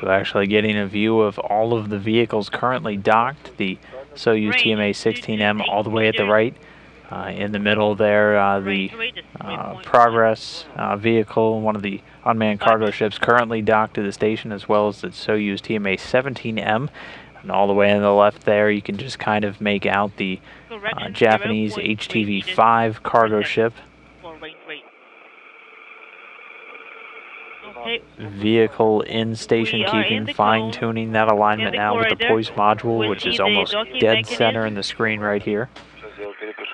So actually getting a view of all of the vehicles currently docked, the Soyuz TMA-16M all the way at the right. Uh, in the middle there, uh, the uh, Progress uh, vehicle, one of the unmanned cargo ships currently docked to the station, as well as the Soyuz TMA-17M. And all the way on the left there, you can just kind of make out the uh, Japanese HTV-5 cargo ship. Vehicle in station keeping, fine tuning that alignment now with the Poisk module, which is almost dead center in the screen right here.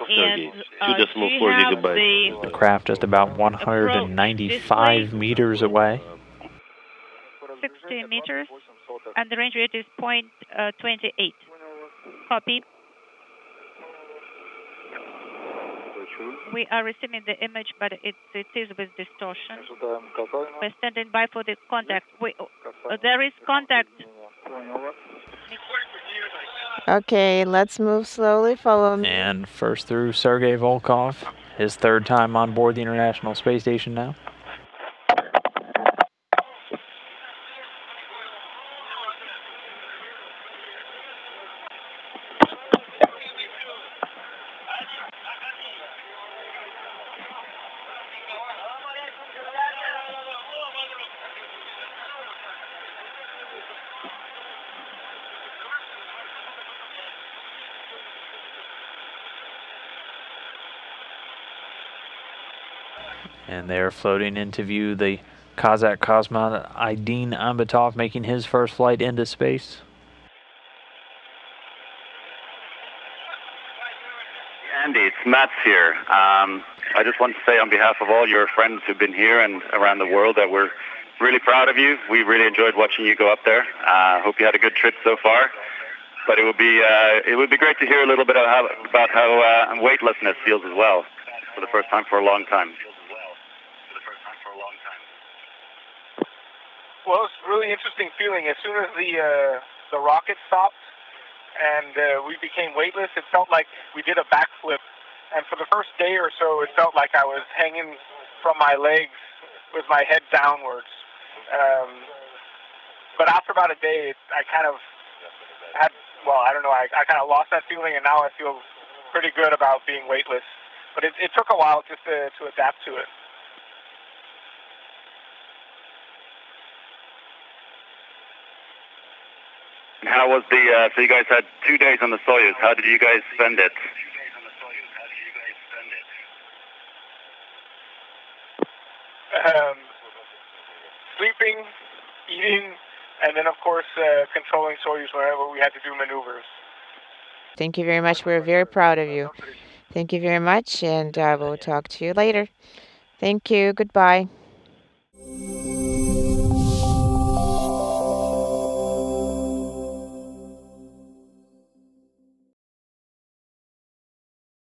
And, uh, the, the craft just about 195 meters away. 60 meters, and the range rate is point, uh, 28. Copy. We are receiving the image, but it, it is with distortion. We're standing by for the contact. We, uh, there is contact. Okay, let's move slowly. Follow me. And first through Sergei Volkov, his third time on board the International Space Station now. And they're floating into view the Kazakh cosmonaut Aidyn Aimbetov making his first flight into space. Andy, it's Mats here. Um, I just want to say on behalf of all your friends who've been here and around the world that we're really proud of you. We really enjoyed watching you go up there. Uh, hope you had a good trip so far. But it would be uh, it would be great to hear a little bit how, about how uh, weightlessness feels as well for the first time for a long time. Well, it was a really interesting feeling. As soon as the uh, the rocket stopped and uh, we became weightless, it felt like we did a backflip. And for the first day or so, it felt like I was hanging from my legs with my head downwards. Um, but after about a day, I kind of had, well, I don't know, I, I kind of lost that feeling, and now I feel pretty good about being weightless. But it, it took a while just to, to adapt to it. How was the, uh, so you guys had two days on the Soyuz. How did you guys spend it? Um, sleeping, eating, and then, of course, uh, controlling Soyuz whenever we had to do maneuvers. Thank you very much. We're very proud of you. Thank you very much, and uh, we'll talk to you later. Thank you. Goodbye.